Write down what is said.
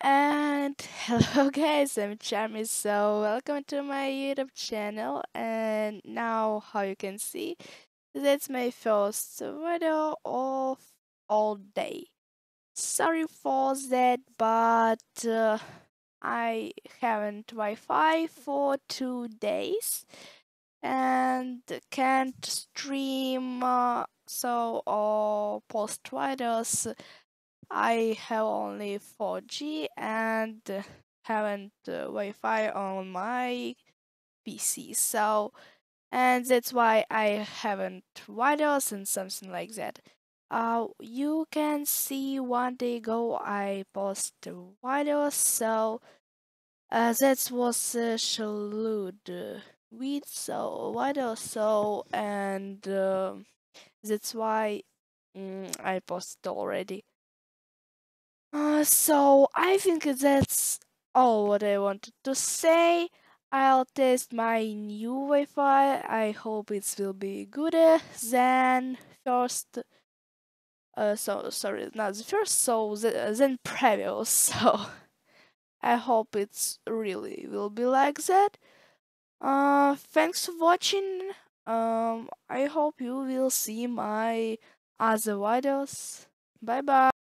And hello guys, I'm Charmy, so welcome to my YouTube channel and now how you can see that's my first video of all day. Sorry for that, but uh, I haven't Wi-Fi for two days and can't stream uh, so or post videos I have only 4G and haven't uh, Wi-Fi on my PC. So, and that's why I haven't videos and something like that. Uh, you can see one day ago I posted videos, so uh, that was uh, Shalude with so video so and uh, that's why mm, I posted already. Uh, so I think that's all what I wanted to say. I'll test my new Wi-Fi. I hope it will be good than first. Uh, so sorry, not the first. So the, then previous. So I hope it's really will be like that. Uh, thanks for watching. Um, I hope you will see my other videos. Bye bye.